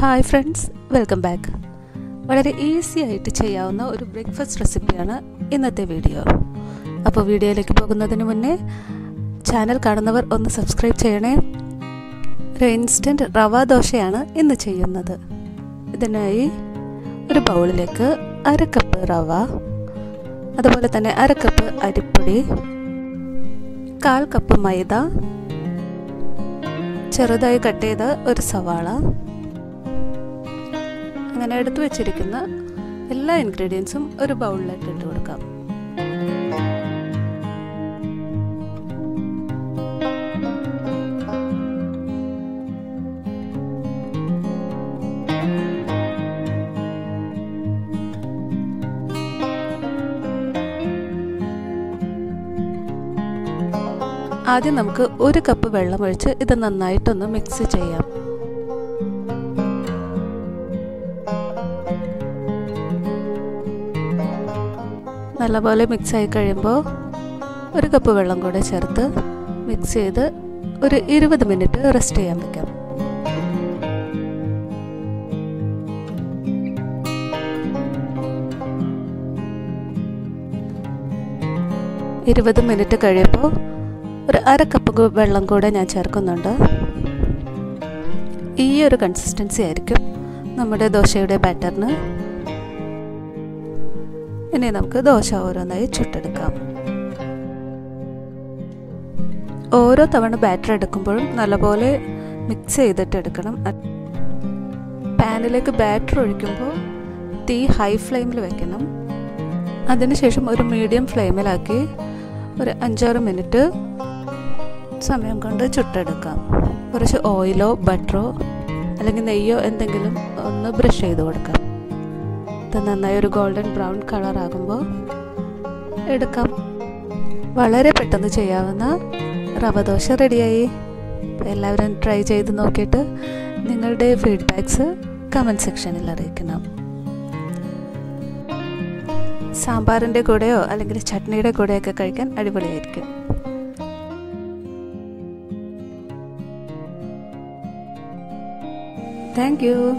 Hi friends welcome back വളരെ easy ആയിട്ട് ചെയ്യാവുന്ന ഒരു ബ്രേക്ക്ഫാസ്റ്റ് റെസിപ്പിയാണ് ഇന്നത്തെ വീഡിയോ അപ്പോൾ വീഡിയോയിലേക്ക് പോകുന്നതിന് മുന്നേ ചാനൽ കാണുന്നവർ ഒന്ന് സബ്സ്ക്രൈബ് ചെയ്യണേ. ഒരു ഇൻസ്റ്റന്റ് റവ ദോശയാണ് ഇന്ന് ചെയ്യുന്നത്. ഇതിനായി ഒരു ബൗളിലേക്ക് അര കപ്പ് റവ അതുപോലെ തന്നെ അര കപ്പ് അരിപ്പൊടി കാൽ കപ്പ് മൈദ ചെറുതായി കട്ട് ചെയ്ത ഒരു സവാള അങ്ങനെ എടുത്തു വെച്ചിരിക്കുന്ന എല്ലാ ഇൻഗ്രീഡിയൻസും ഒരു ബൗളിലേക്ക് ഇട്ട് കൊടുക്കാം. ആദ്യം നമുക്ക് ഒരു കപ്പ് വെള്ളം ഒഴിച്ച് ഇത് നന്നായിട്ടൊന്ന് മിക്സ് ചെയ്യാം. നല്ലപോലെ മിക്സ് ആയി കഴിയുമ്പോൾ ഒരു കപ്പ് വെള്ളം കൂടെ ചേർത്ത് മിക്സ് ചെയ്ത് ഒരു ഇരുപത് മിനിറ്റ് റെസ്റ്റ് ചെയ്യാൻ വെക്കാം. ഇരുപത് മിനിറ്റ് കഴിയുമ്പോൾ ഒരു അര കപ്പ് വെള്ളം കൂടെ ഞാൻ ചേർക്കുന്നുണ്ട്. ഈ ഒരു കൺസിസ്റ്റൻസി ആയിരിക്കും നമ്മുടെ ദോശയുടെ ബാറ്ററിന് ഇനി നമുക്ക് ദോശ ഓരോന്നായി ചുട്ടെടുക്കാം. ഓരോ തവണ ബാറ്റർ എടുക്കുമ്പോഴും നല്ലപോലെ മിക്സ് ചെയ്തിട്ട് എടുക്കണം. പാനിലേക്ക് ബാറ്റർ ഒഴിക്കുമ്പോൾ തീ ഹൈ ഫ്ലെയിമിൽ വെക്കണം. അതിനുശേഷം ഒരു മീഡിയം ഫ്ലെയിമിലാക്കി ഒരു അഞ്ചാറ് മിനിറ്റ് സമയം കൊണ്ട് ചുട്ടെടുക്കാം. കുറച്ച് ഓയിലോ ബട്ടറോ അല്ലെങ്കിൽ നെയ്യോ എന്തെങ്കിലും ഒന്ന് ബ്രഷ് ചെയ്ത് കൊടുക്കാം. ഇത് നന്നായി ഒരു ഗോൾഡൻ ബ്രൗൺ കളർ ആകുമ്പോൾ എടുക്കാം. വളരെ പെട്ടെന്ന് ചെയ്യാവുന്ന റവ ദോശ റെഡിയായി എല്ലാവരും ട്രൈ ചെയ്ത് നോക്കിയിട്ട് നിങ്ങളുടെ ഫീഡ്ബാക്ക്സ് കമന്റ് സെക്ഷനിൽ അറിയിക്കണം. സാമ്പാറിന്റെ കൂടെയോ അല്ലെങ്കിൽ ചട്നിയുടെ കൂടെയൊക്കെ കഴിക്കാൻ അടിപൊളിയായിരിക്കും. Thank you